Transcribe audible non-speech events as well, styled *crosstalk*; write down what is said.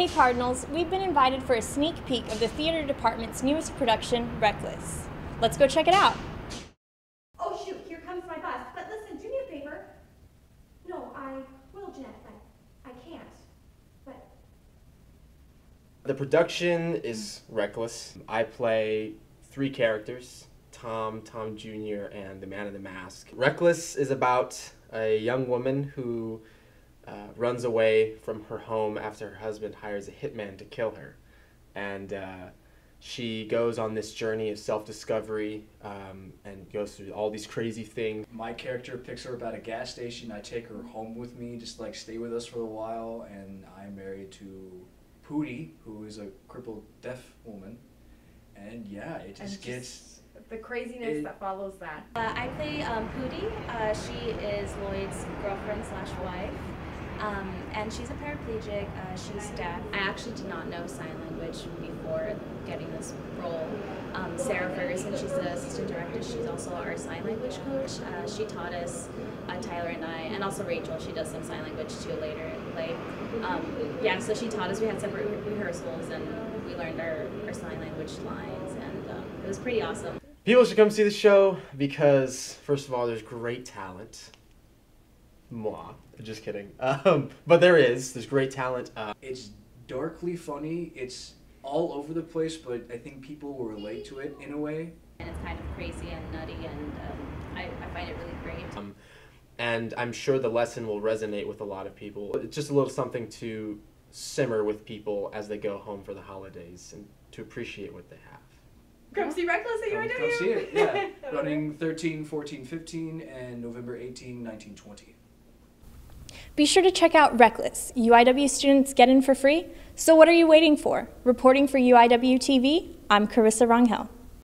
Hey Cardinals, we've been invited for a sneak peek of the theater department's newest production, Reckless. Let's go check it out. Oh shoot, here comes my bus. But listen, do me a favor. No, I will, Jeanette, but I can't. But The production is Reckless. I play three characters Tom, Tom Jr., and the Man in the Mask. Reckless is about a young woman who uh, runs away from her home after her husband hires a hitman to kill her. And uh, she goes on this journey of self discovery um, and goes through all these crazy things. My character picks her up at a gas station. I take her home with me, just like stay with us for a while, and I'm married to Pooty, who is a crippled deaf woman. And yeah, it just And gets. the craziness it- that follows that. Uh, I play um, Pooty. Uh, she is Lloyd's girlfriend slash wife, um, and she's a paraplegic. Uh, she's deaf. I actually did not know sign language before getting this role. Um, Sarah Ferguson, she's the assistant director. She's also our sign language coach. Uh, she taught us, uh, Tyler and I, and also Rachel. She does some sign language too later in play. Um, yeah, so she taught us. We had separate re- rehearsals, and we learned our, our sign language lines, and um, it was pretty awesome. People should come see the show because, first of all, there's great talent. Moi, just kidding. *laughs* Um, but there is. There's great talent. Uh, It's darkly funny. It's all over the place, but I think people will relate to it in a way. And it's kind of crazy and nutty, and um, I, I find it really great. um, and I'm sure the lesson will resonate with a lot of people. It's just a little something to simmer with people as they go home for the holidays and to appreciate what they have. Come see Reckless at Come, UIW. come see it. Yeah. *laughs* Running 13, 14, 15, and November 18, 19, 20. Be sure to check out Reckless. UIW students get in for free. So what are you waiting for? Reporting for UIW TV, I'm Karissa Rangel.